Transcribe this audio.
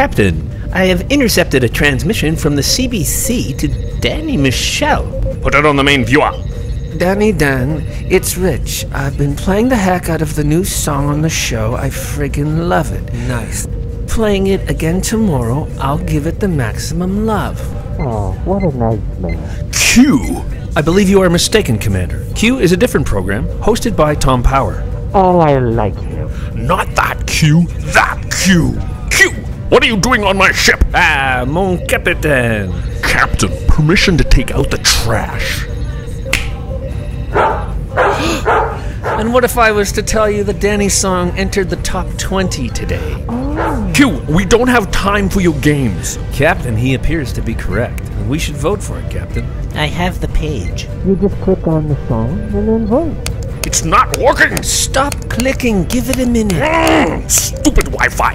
Captain, I have intercepted a transmission from the CBC to Danny Michel. Put it on the main viewer. Danny Dan, it's Rich. I've been playing the heck out of the new song on the show. I friggin' love it. Nice. Playing it again tomorrow, I'll give it the maximum love. Oh, what a nice man. Q! I believe you are mistaken, Commander. Q is a different program, hosted by Tom Power. Oh, I like him. Not that Q, that Q. Q, what are you doing on my ship? Ah, mon capitaine! Captain, permission to take out the trash. And what if I was to tell you that Danny's song entered the top 20 today? Q, we don't have time for your games. Captain, he appears to be correct. We should vote for it, Captain. I have the page. You just click on the song and then vote. It's not working. Stop clicking, give it a minute. Mm, stupid Wi Fi.